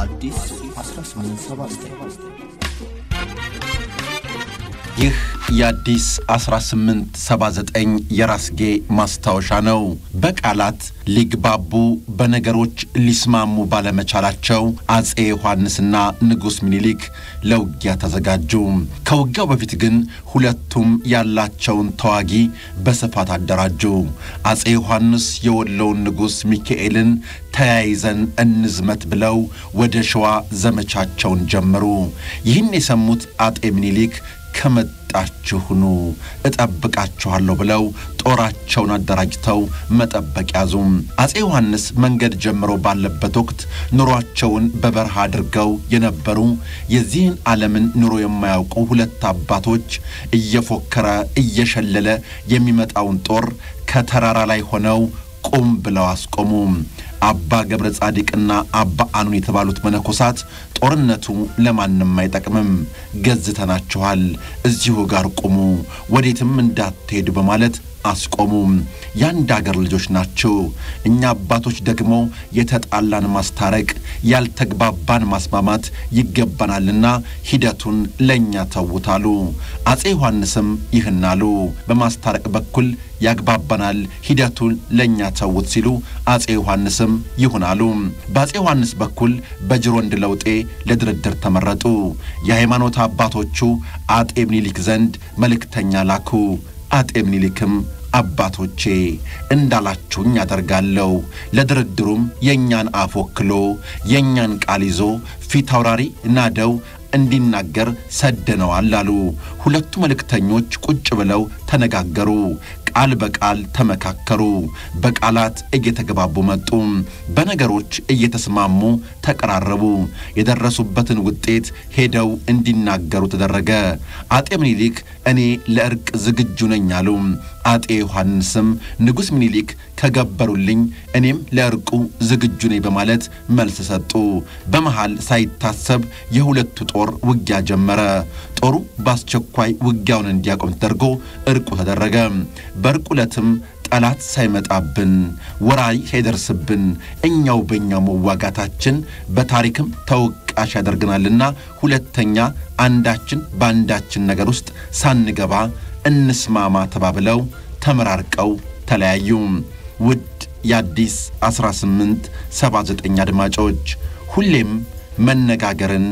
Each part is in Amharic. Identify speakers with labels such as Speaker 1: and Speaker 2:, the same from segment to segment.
Speaker 1: አዲስ 1879
Speaker 2: ይህ የአዲስ 1879 የራስጌ ማስታወሻ ነው። በቃላት ሊግባቡ በነገሮች ሊስማሙ ባለመቻላቸው አጼ ዮሐንስና ንጉሥ ሚኒሊክ ለውጊያ ተዘጋጁ። ከውጊያው በፊት ግን ሁለቱም ያላቸውን ተዋጊ በስፋት አደራጁ። አጼ ዮሐንስ የወሎውን ንጉሥ ሚካኤልን ተያይዘን እንዝመት ብለው ወደ ሸዋ ዘመቻቸውን ጀመሩ። ይህን የሰሙት አጤ ሚኒሊክ ከመጣችሁ ኑ እጠብቃችኋለሁ ብለው ጦራቸውን አደራጅተው መጠበቅ ያዙ። አጼ ዮሐንስ መንገድ ጀምረው ባለበት ወቅት ኑሯቸውን በበረሃ አድርገው የነበሩ የዚህን ዓለምን ኑሮ የማያውቁ ሁለት አባቶች እየፎከረ እየሸለለ የሚመጣውን ጦር ከተራራ ላይ ሆነው ቁም ብለው አስቆሙ። አባ ገብረ ጻዲቅና አባ አኑን የተባሉት መነኮሳት ጦርነቱ ለማንም አይጠቅምም፣ ገዝተናችኋል፣ እዚሁ ጋር ቁሙ፣ ወዴትም እንዳትሄዱ በማለት አስቆሙ። የአንድ አገር ልጆች ናቸው። እኛ አባቶች ደግሞ የተጣላን ማስታረቅ፣ ያልተግባባን ማስማማት ይገባናልና ሂደቱን ለእኛ ተውታሉ። አጼ ዮሐንስም ይህን አሉ። በማስታረቅ በኩል ያግባባናል፣ ሂደቱን ለእኛ ተውት ሲሉ አጼ ዮሐንስም ይሁን አሉ። በአጼ ዮሐንስ በኩል በጅሮንድ ለውጤ ለድርድር ተመረጡ። የሃይማኖት አባቶቹ አጤ ምኒልክ ዘንድ መልእክተኛ ላኩ። አጤ ምኒልክም አባቶቼ እንዳላችሁኝ አደርጋለሁ፣ ለድርድሩም የእኛን አፍ ወክሎ የእኛን ቃል ይዞ ፊት አውራሪ ናደው እንዲናገር ሰደነዋል አሉ። ሁለቱ መልእክተኞች ቁጭ ብለው ተነጋገሩ። ቃል በቃል ተመካከሩ። በቃላት እየተገባቡ መጡ። በነገሮች እየተስማሙ ተቀራረቡ። የደረሱበትን ውጤት ሄደው እንዲናገሩ ተደረገ። አጤ ምኒልክ እኔ ለእርቅ ዝግጁ ነኝ አሉ። አጤ ዮሐንስም ንጉሥ ምኒልክ ከገበሩልኝ እኔም ለእርቁ ዝግጁ ነኝ በማለት መልስ ሰጡ። በመሃል ሳይታሰብ የሁለቱ ጦር ውጊያ ጀመረ። ጦሩ በአስቸኳይ ውጊያውን እንዲያቆም ተደርጎ እርቁ ተደረገ። በእርቁ ዕለትም ጠላት ሳይመጣብን ወራሪ ሳይደርስብን እኛው በእኛው መዋጋታችን በታሪክም ተወቃሽ ያደርገናልና ሁለተኛ አንዳችን በአንዳችን ነገር ውስጥ ሳንገባ እንስማማ ተባብለው ተመራርቀው ተለያዩ። ውድ የአዲስ 1879 አድማጮች ሁሌም መነጋገርን፣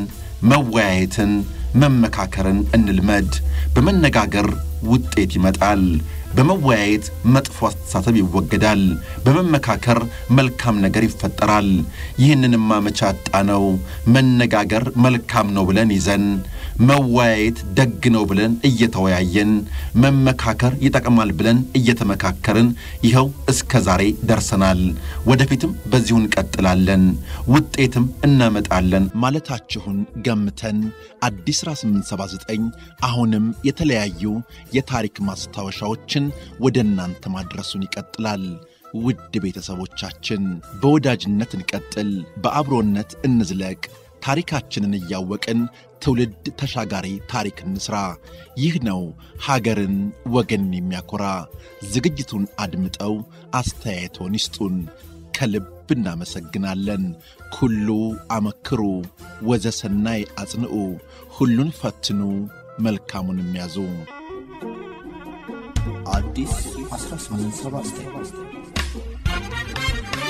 Speaker 2: መወያየትን፣ መመካከርን እንልመድ። በመነጋገር ውጤት ይመጣል። በመወያየት መጥፎ አስተሳሰብ ይወገዳል። በመመካከር መልካም ነገር ይፈጠራል። ይህንንማ መቼ አጣነው? መነጋገር መልካም ነው ብለን ይዘን መወያየት ደግ ነው ብለን እየተወያየን መመካከር ይጠቅማል ብለን እየተመካከርን ይኸው እስከ ዛሬ ደርሰናል። ወደፊትም በዚሁ እንቀጥላለን፣ ውጤትም እናመጣለን ማለታችሁን ገምተን አዲስ 1879 አሁንም የተለያዩ የታሪክ ማስታወሻዎችን ወደ እናንተ ማድረሱን ይቀጥላል። ውድ ቤተሰቦቻችን በወዳጅነት እንቀጥል፣ በአብሮነት እንዝለቅ። ታሪካችንን እያወቅን ትውልድ ተሻጋሪ ታሪክ እንስራ። ይህ ነው ሀገርን ወገንን የሚያኮራ። ዝግጅቱን አድምጠው አስተያየቶን ይስጡን። ከልብ እናመሰግናለን። ኩሉ አመክሩ ወዘሰናይ አጽንዑ፣ ሁሉን ፈትኑ መልካሙን የሚያዙ
Speaker 1: አዲስ 1879